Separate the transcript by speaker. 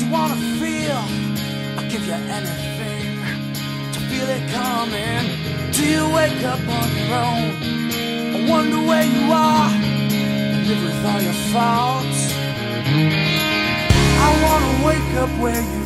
Speaker 1: you wanna feel, I'll give you anything to feel it coming. Do you wake up on your own? I wonder where you are. and Live with all your faults. I wanna wake up where you